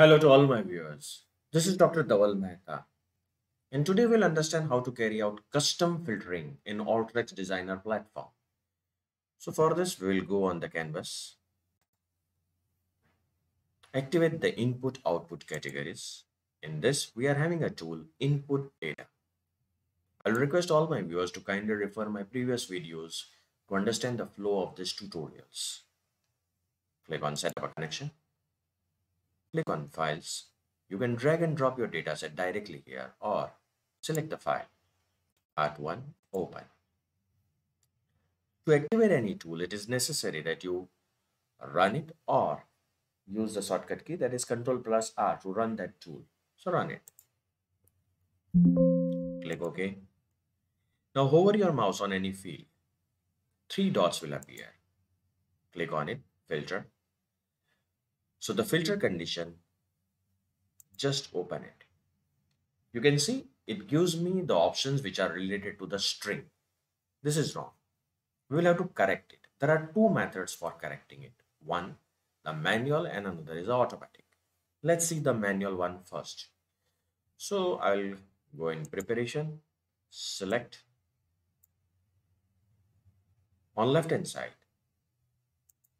Hello to all my viewers. This is Dr. Dhaval Maheta, and today we'll understand how to carry out custom filtering in Alteryx Designer platform. So for this, we will go on the canvas, activate the input-output categories. In this, we are having a tool, input data. I'll request all my viewers to kindly refer my previous videos to understand the flow of these tutorials. Click on set up a connection Click on Files. You can drag and drop your dataset directly here or select the file. Part 1 Open. To activate any tool, it is necessary that you run it or use the shortcut key that is Ctrl plus R to run that tool. So run it. Click OK. Now hover your mouse on any field. Three dots will appear. Click on it, filter, so the filter mm-hmm. condition, just open it. You can see it gives me the options which are related to the string. This is wrong. We will have to correct it. There are two methods for correcting it. One, the manual and another is automatic. Let's see the manual one first. So I'll go in preparation, select on left hand side.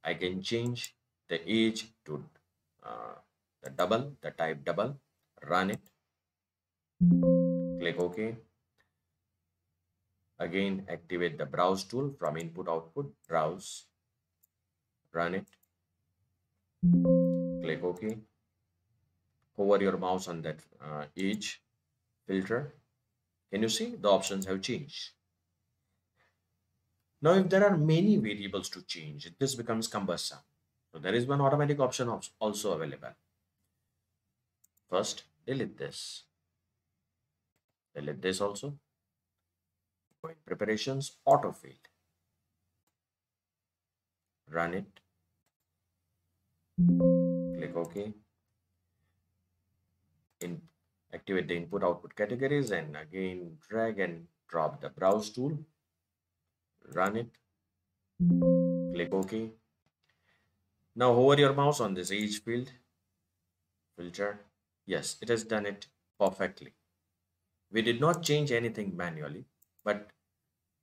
I can change the age to uh, the double, the type double, run it, click OK. Again, activate the browse tool from input output, browse, run it, click OK. Hover your mouse on that uh, age filter. Can you see the options have changed? Now, if there are many variables to change, this becomes cumbersome. So there is one automatic option also available. First, delete this. Delete this also. Go in preparations, Auto Field. Run it. Click OK. In, activate the input output categories and again drag and drop the browse tool. Run it. Click OK now hover your mouse on this age field filter. Yes it has done it perfectly. We did not change anything manually but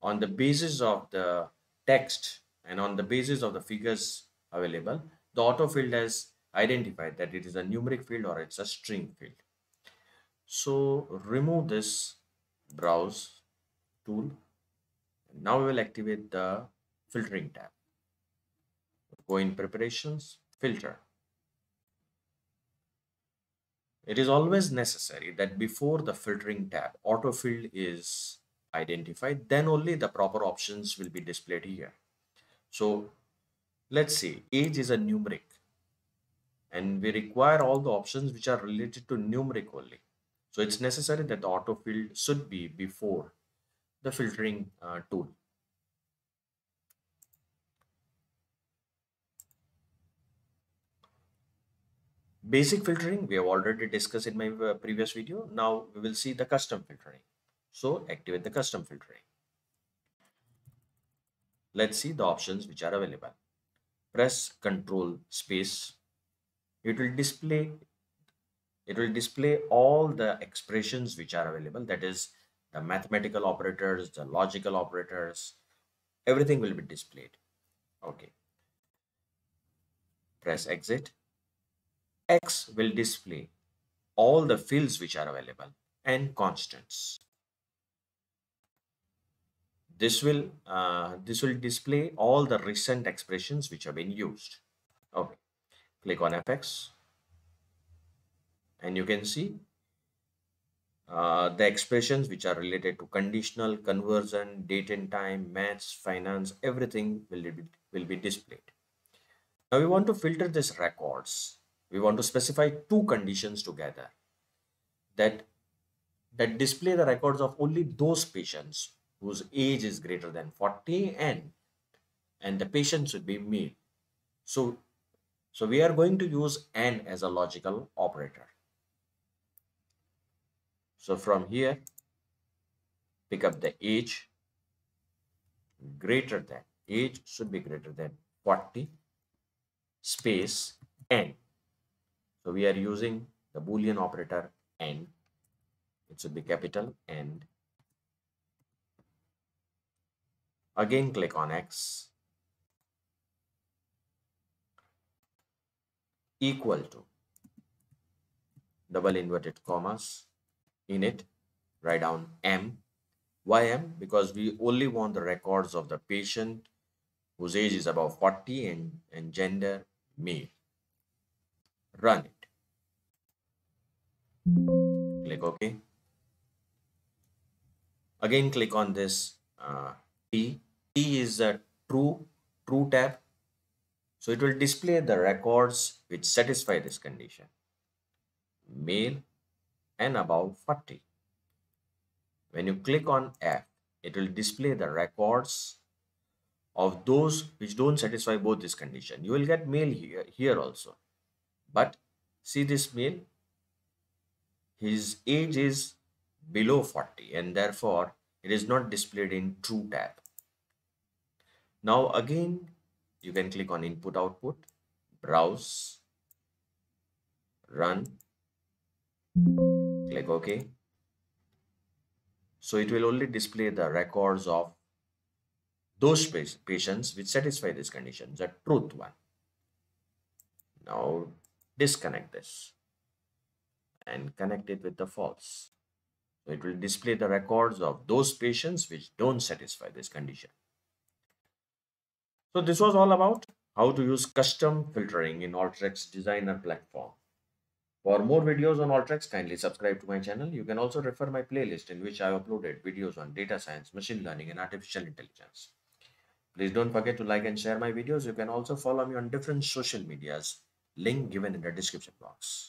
on the basis of the text and on the basis of the figures available the Auto Field has identified that it is a numeric field or it's a string field. So remove this browse tool. Now we will activate the filtering tab go in preparations, filter. It is always necessary that before the filtering tab, Auto Field is identified, then only the proper options will be displayed here. So let's say age is a numeric and we require all the options which are related to numeric only. So it's necessary that the Auto Field should be before the filtering uh, tool. Basic filtering, we have already discussed in my uh, previous video. Now we will see the custom filtering. So activate the custom filtering. Let's see the options which are available. Press Control space. It will display it will display all the expressions which are available that is the mathematical operators the logical operators everything will be displayed okay press exit X will display all the fields which are available and constants. This will uh, this will display all the recent expressions which have been used. Okay, click on FX and you can see uh, the expressions which are related to conditional, conversion, date and time, maths, finance, everything will be, will be displayed. Now we want to filter these records we want to specify two conditions together that that display the records of only those patients whose age is greater than 40 and and the patient should be male. So so we are going to use and as a logical operator. So from here pick up the age greater than age should be greater than 40 space n So we are using the Boolean operator AND. It should be capital AND. Again, click on X equal to double inverted commas in it write down m why m because we only want the records of the patient whose age is above 40 and, and gender male run it click ok again click on this uh, t t is a true true tab so it will display the records which satisfy this condition. Male and above 40. When you click on F, it will display the records of those which don't satisfy both this condition. You will get male here, here also. But see this male, his age is below 40 and therefore it is not displayed in true tab. Now again you can click on input output browse run click ok. So it will only display the records of those patients which satisfy this condition the truth one. Now disconnect this and connect it with the false so it will display the records of those patients which don't satisfy this condition so this was all about how to use custom filtering in Alteryx designer platform. For more videos on Alteryx, kindly subscribe to my channel. You can also refer my playlist in which I uploaded videos on data science, machine learning and artificial intelligence. Please don't forget to like and share my videos. You can also follow me on different social medias. Link given in the description box.